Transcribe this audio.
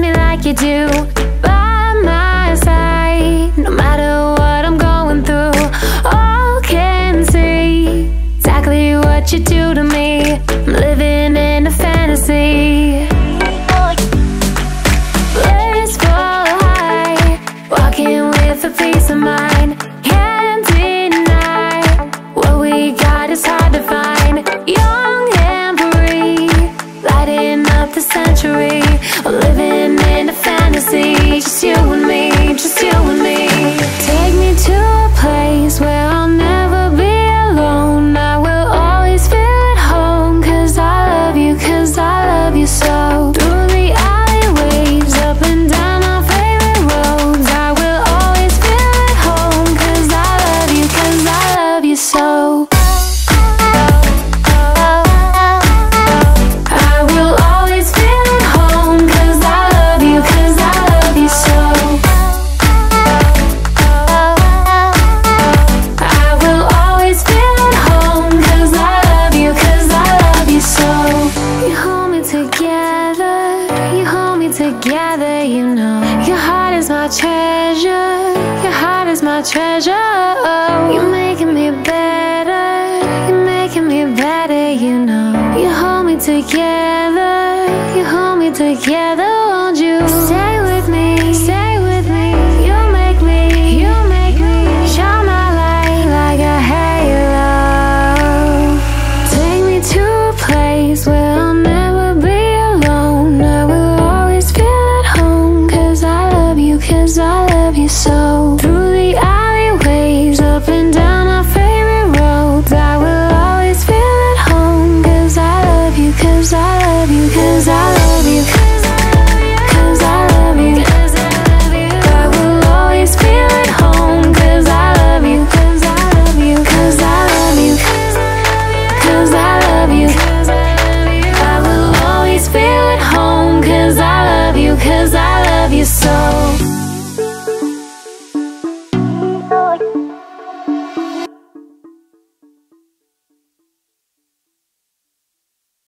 me like you do. together, you know. Your heart is my treasure. Your heart is my treasure. Oh, You're making me better. You're making me better, you know. You hold me together. You hold me together. You, cause I love you. Cause I love you. I will always feel at home. Cause I love you, cause I love you, cause I love you. Cause I love you. I will always feel at home. Cause I love you. Cause I love you so.